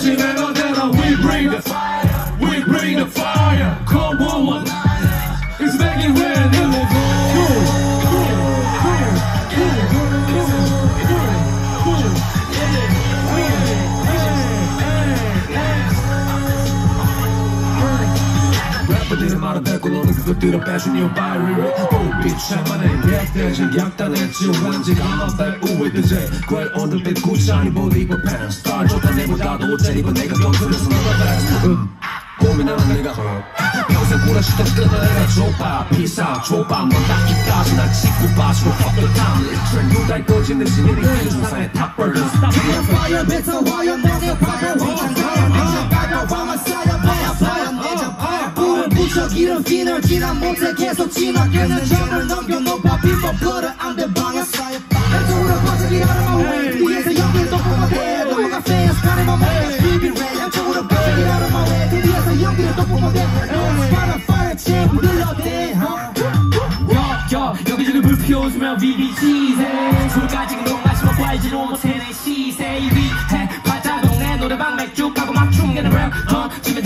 Rosie we bring the fire, we bring the fire. 것들을 빼준 이 바이러리 빛차만의 객대진 약단했지 완지가 없다 우회드제 Great on the bit 구샤니 보디고 팬 스타 좋다 내보다도 잘 입은 내가 경선에서 너가 best. 음, 고민하는 내가 평생 구라시던 끄는 내가 좁아 피사 좁아 넌다 입까지 난 찍고 빠지고 fuck the time. 트렌드 누다이 꺼지는 신인이 세상의 top burden fire 내게 fire 비전 fire 불을 붙여 기름 기늘 지나 못해 계속 지나가는 점을 넘겨 높아 비법 그래 안돼 방에 쌓여 왼쪽으로 퍼지기 하는 my 뒤에서 연기를 똑바로 해. 넘어가 fans 가는 my way 비비 red 양쪽으로 퍼지기 하는 my way 연기를 똑바로 해. Fire fire 챔 눌러대 야, 여기저기 불 피워주면 VBG세. 술까지 못 마시면 빨지도 못해 내 시세. 위해 발자국 내 노래방 맥주 까고 막 충내는 랩 어, 집에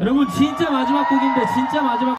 여러분 진짜 마지막 곡인데 진짜 마지막